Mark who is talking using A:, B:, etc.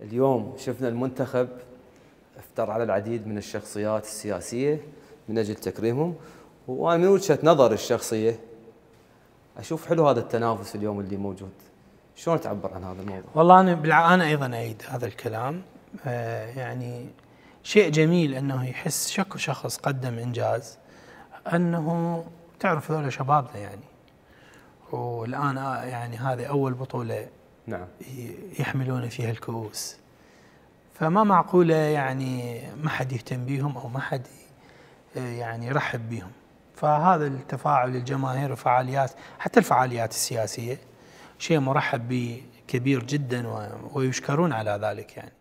A: اليوم شفنا المنتخب افتر على العديد من الشخصيات السياسية من أجل تكريمهم وأنا من وجهة نظر الشخصية أشوف حلو هذا التنافس اليوم اللي موجود. شلون تعبر عن هذا الموضوع؟
B: والله أنا بالع... أنا أيضا أعيد هذا الكلام. آه يعني شيء جميل أنه يحس شكو شخص قدم إنجاز أنه تعرف هذول شبابنا يعني. والآن آه، يعني هذه أول بطولة
A: نعم.
B: يحملون فيها الكؤوس. فما معقولة يعني ما حد يهتم بهم أو ما حد يعني يرحب بهم فهذا التفاعل الجماهير وفعاليات حتى الفعاليات السياسية شيء مرحب به كبير جدا ويشكرون على ذلك يعني.